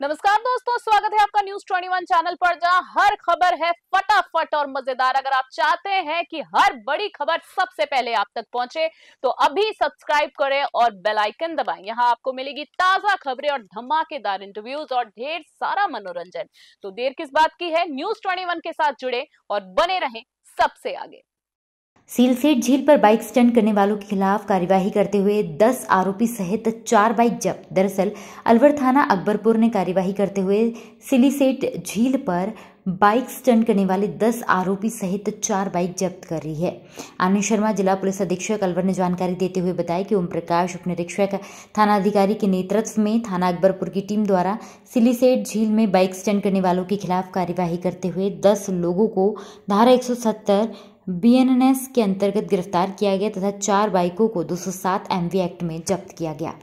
नमस्कार दोस्तों, स्वागत है आपका न्यूज़ 21 चैनल पर, जहाँ हर खबर है फटाफट और मज़ेदार। अगर आप चाहते हैं कि हर बड़ी खबर सबसे पहले आप तक पहुँचे तो अभी सब्सक्राइब करें और बेल आइकन दबाएँ। यहाँ आपको मिलेगी ताज़ा खबरें और धमाकेदार इंटरव्यूज़ और ढेर सारा मनोरंजन। तो देर किस बात की है? न्यूज़ ट्वेंटी के साथ जुड़े और बने रहें सबसे आगे। सीलसेट झील पर बाइक स्टंट करने वालों के खिलाफ कार्यवाही करते हुए 10 आरोपी सहित चार बाइक जब्त। दरअसल, अलवर थाना अकबरपुर ने कार्यवाही करते हुए सिलीसेट झील पर बाइक स्टंट करने वाले 10 आरोपी सहित चार बाइक जब्त कर रही है। आनंद शर्मा, जिला पुलिस अधीक्षक, अलवर ने जानकारी देते हुए बताया कि ओम प्रकाश उप निरीक्षक थाना अधिकारी के नेतृत्व में थाना अकबरपुर की टीम द्वारा सिलीसेट झील में बाइक स्टंट करने वालों के खिलाफ कार्यवाही करते हुए दस लोगों को धारा एक सौ सत्तर बीएनएनएस के अंतर्गत गिरफ़्तार किया गया तथा चार बाइकों को 207 एमवी एक्ट में जब्त किया गया।